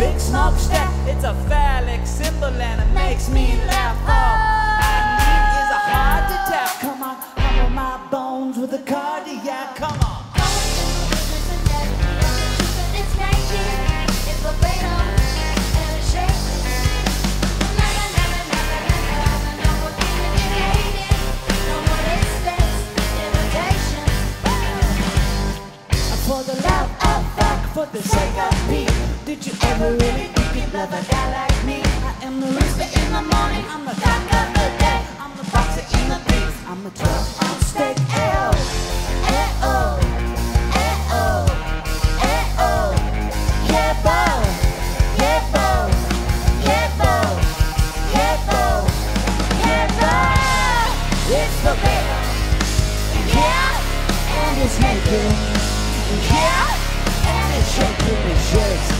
big smokestack, it's a phallic symbol and it makes me laugh. All I need is a heart attack. Come on, humble my bones with a cardiac. Come on. For the love of fuck, for the sake of peace. Did you ever really think you'd love a guy like me? I am the rooster in the morning, I'm the cock of the day, I'm the boxer in the beast, I'm the 12 ounce steak. Ayo, ayo, ayo, ayo, yeah, bo, yeah, bo, yeah, bo, yeah, bo, yeah, bo. It's the bear, yeah, and it's naked. Yeah, and it's shaking and shakes,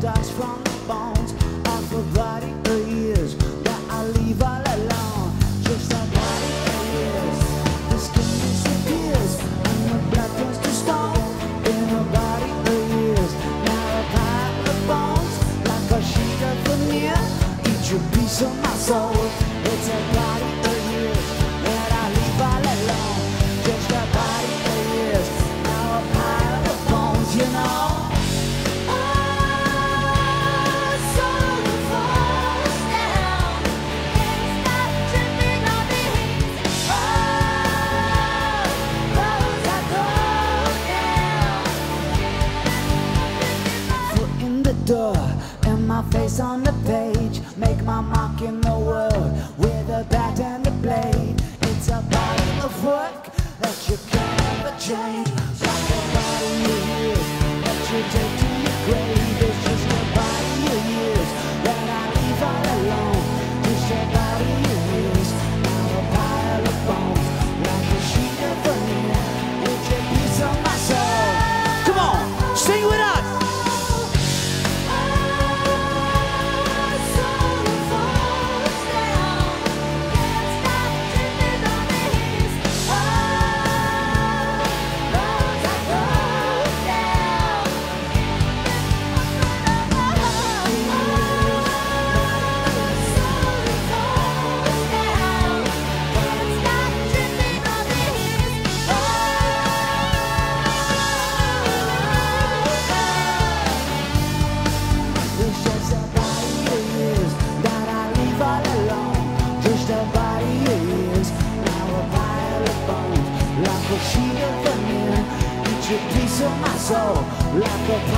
dust from the bones of the bloody ears that I leave all alone. Just like bloody ears, the skin disappears and the blood turns to stone in a body of years. Now a pile of bones, like a sheet of veneer, eat your piece of my soul. And my face on the page. Make my mark in the world With a bat and a blade. It's a body of work That you can never change. Soul like a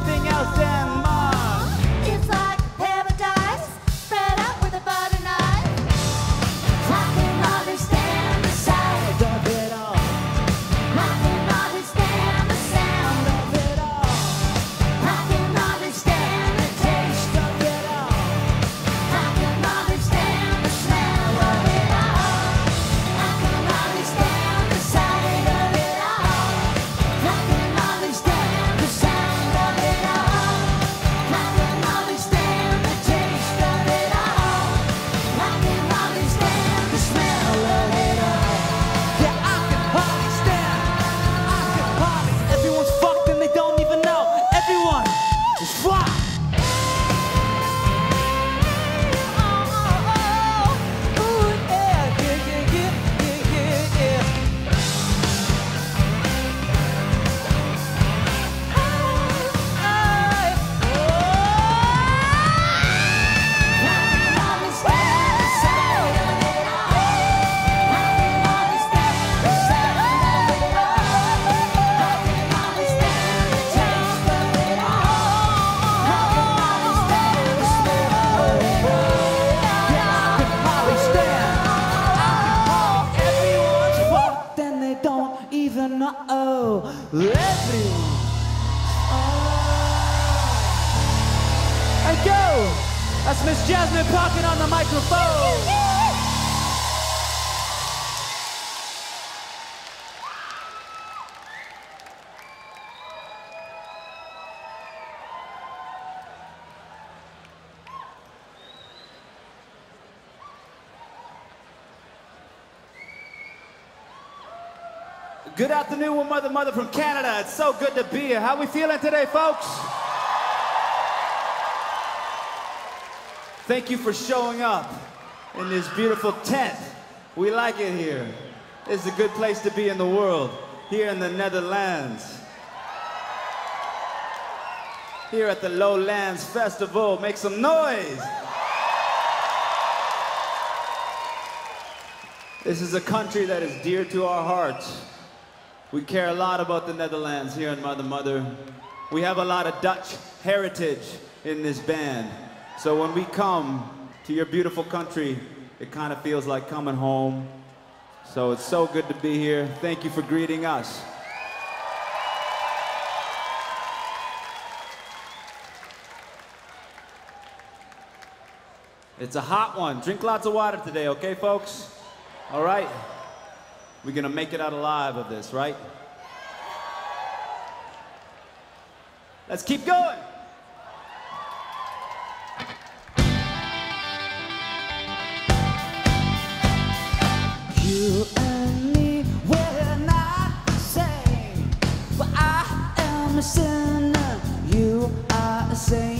everything else Good afternoon, one mother, mother from Canada. It's so good to be here. How we feeling today, folks? Thank you for showing up in this beautiful tent. We like it here. It's a good place to be in the world, here in the Netherlands. Here at the Lowlands Festival, make some noise. This is a country that is dear to our hearts. We care a lot about the Netherlands here in Mother Mother. We have a lot of Dutch heritage in this band. So when we come to your beautiful country, it kind of feels like coming home. So it's so good to be here. Thank you for greeting us. It's a hot one. Drink lots of water today, okay, folks? All right. We're going to make it out alive of this, right? Let's keep going. You and me, we're not the same. But I am a sinner, you are a saint.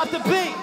Drop the beat.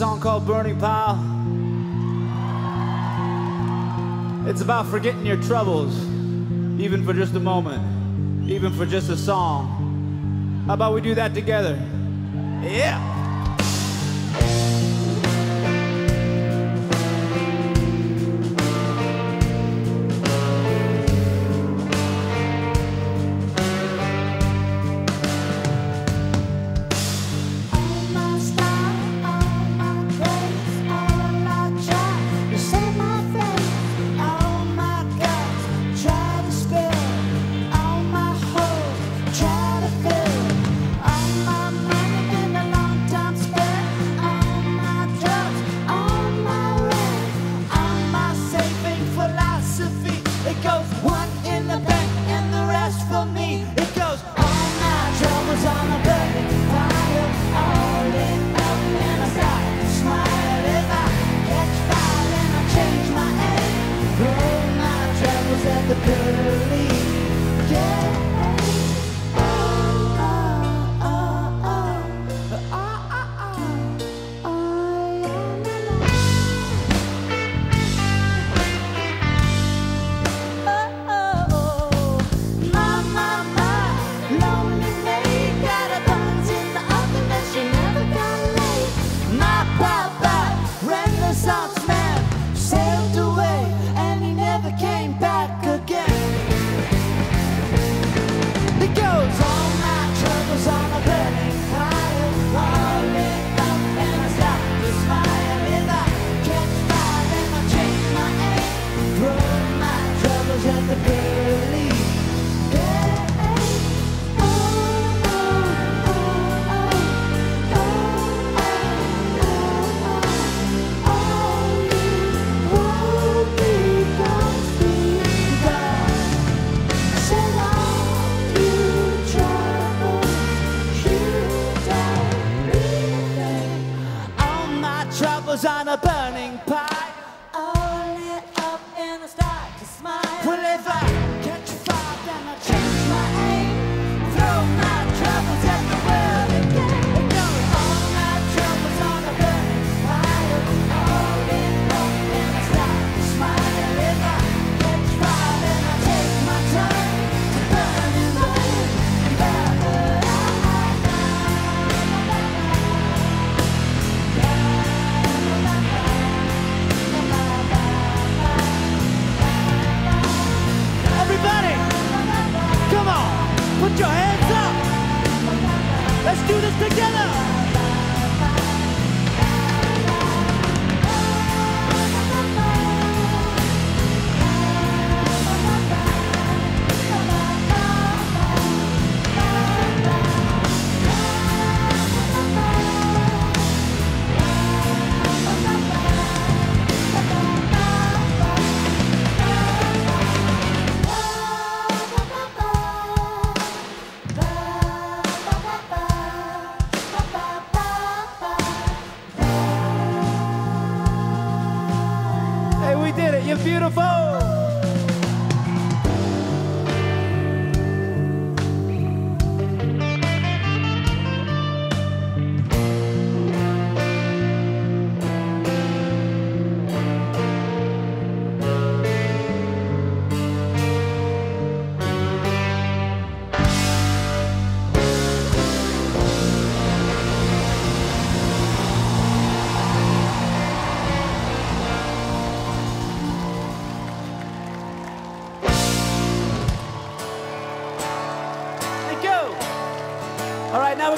song called Burning Pile. It's about forgetting your troubles, even for just a moment, even for just a song. How about we do that together? Yeah.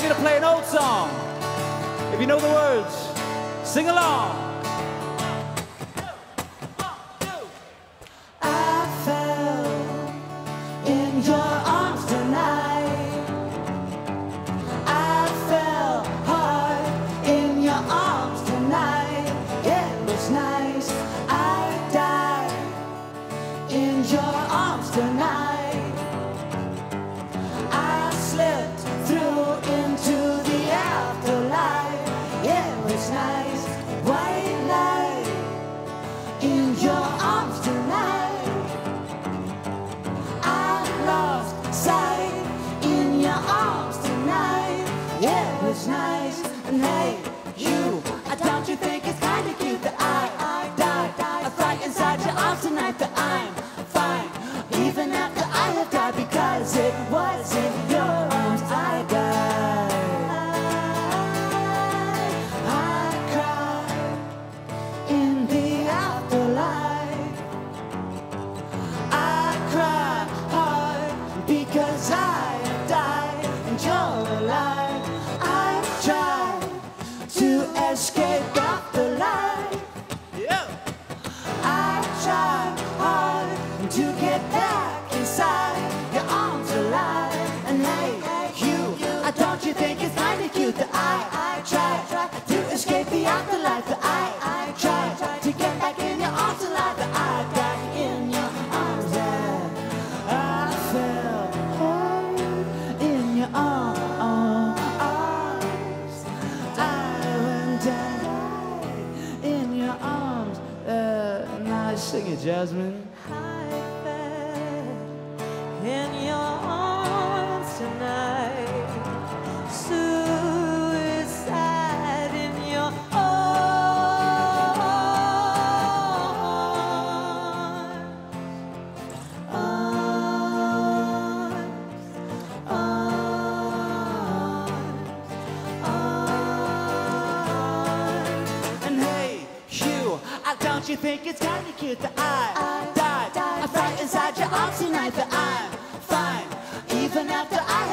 you to play an Jasmine. Think it's kinda cute that I, I died. I, I, I fight inside your arms tonight that I'm fine, even after I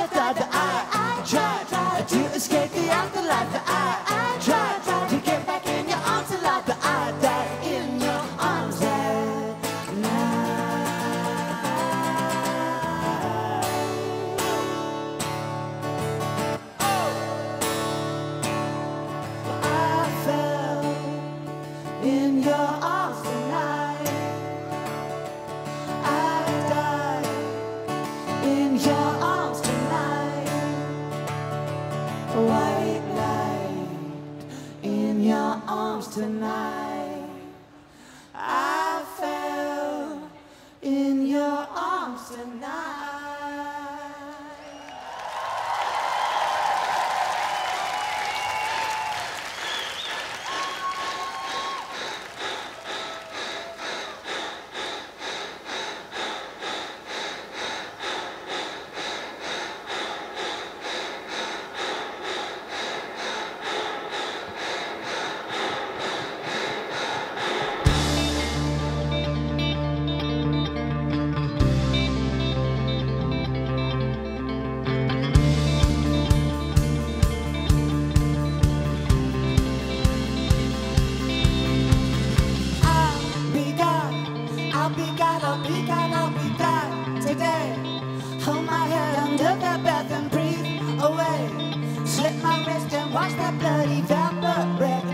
we gotta, we gotta, we die today. Hold my head under the breath and breathe away. Slip my wrist and watch that blood evaporate.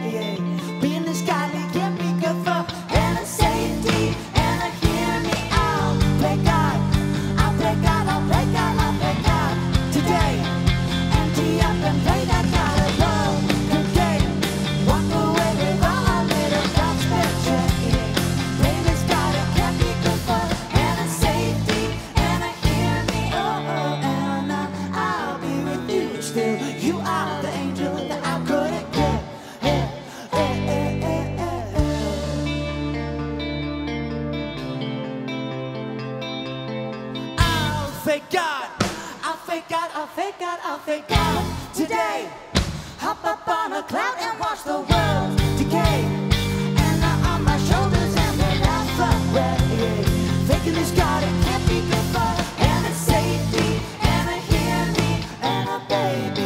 I'll fake out, I'll fake out today. Hop up on a cloud and watch the world decay. And I'm on my shoulders and an alpha ray. Faking this God, it can't be good for. And it's safety, and I hear me, and a baby.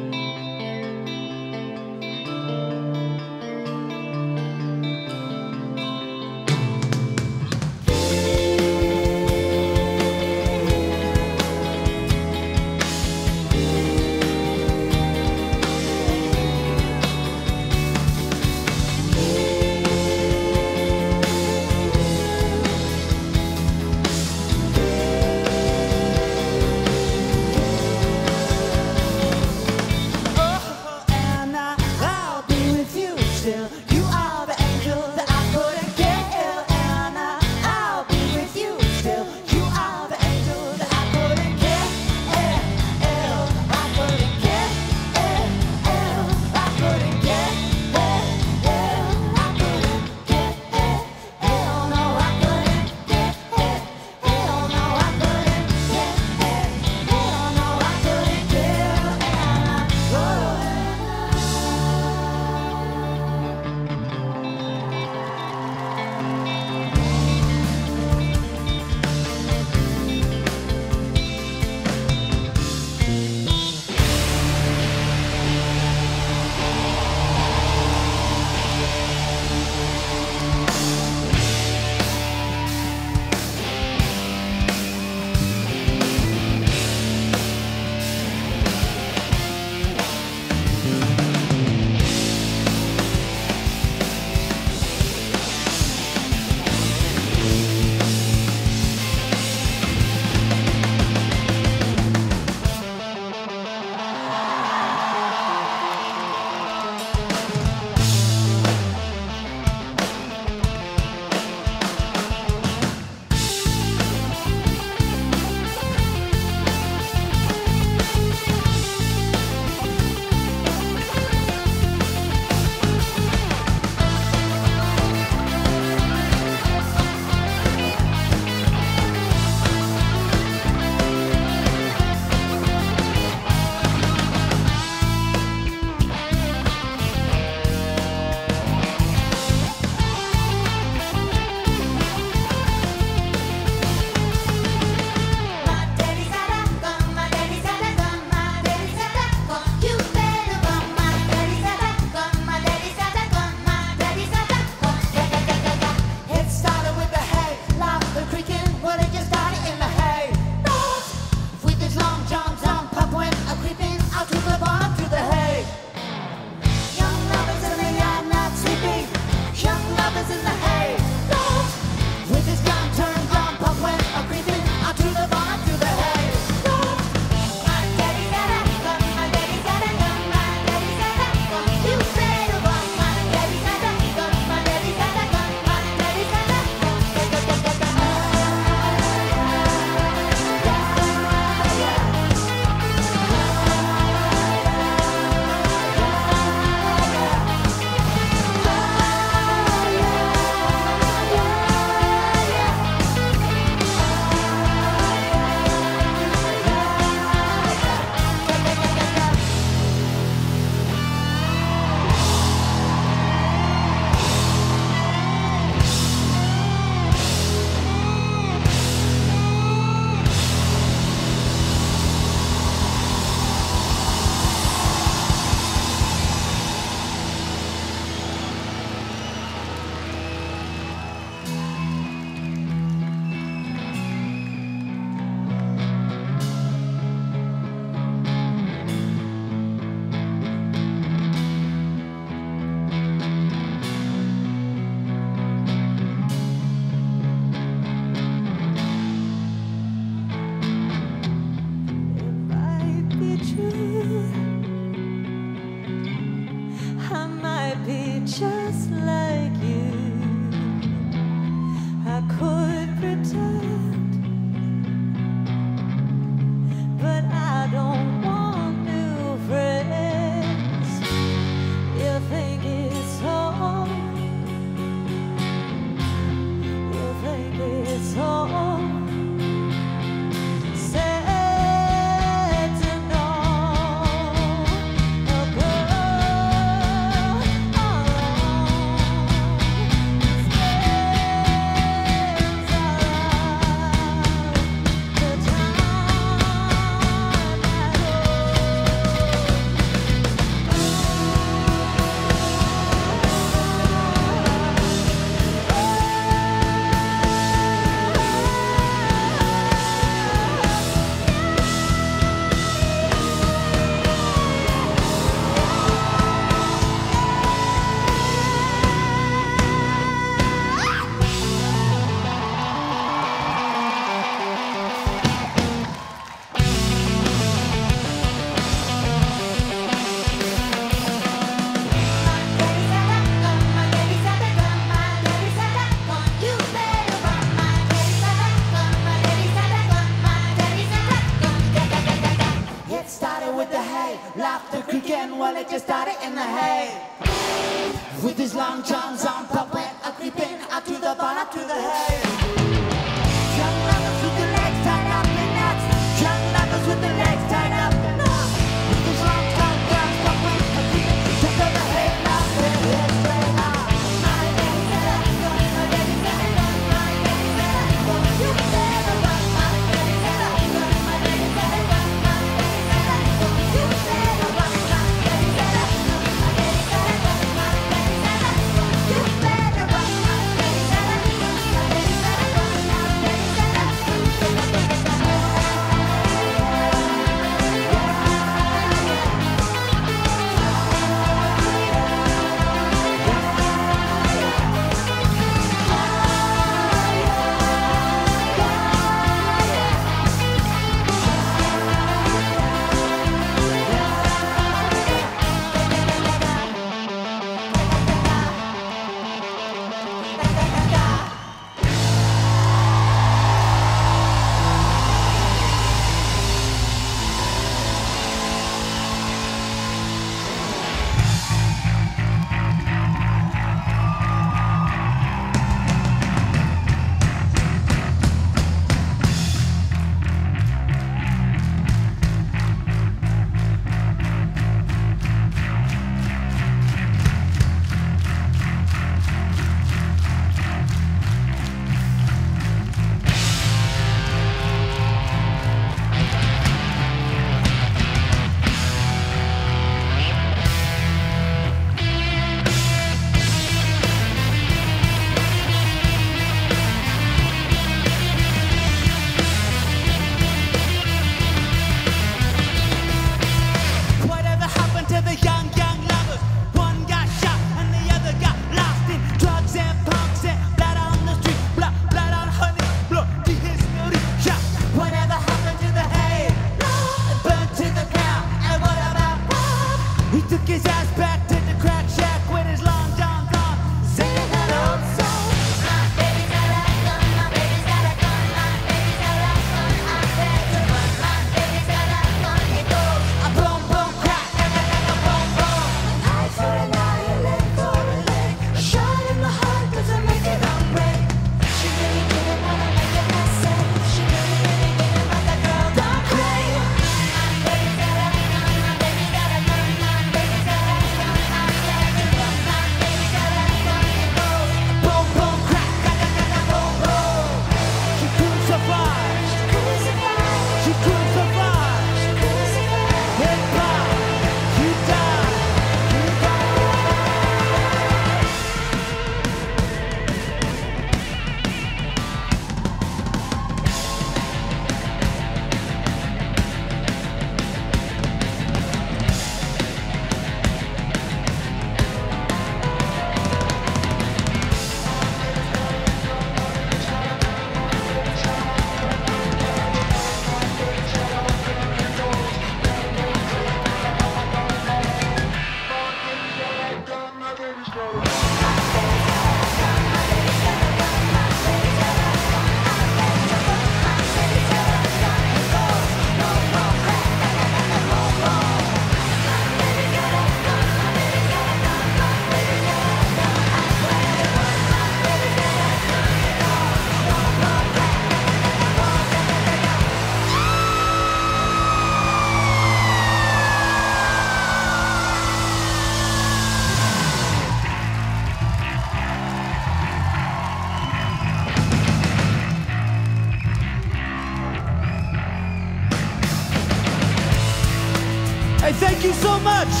Much.